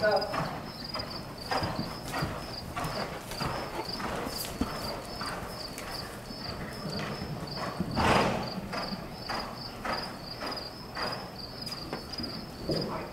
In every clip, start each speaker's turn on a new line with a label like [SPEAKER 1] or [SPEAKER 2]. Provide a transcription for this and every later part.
[SPEAKER 1] so. What's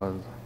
[SPEAKER 2] was.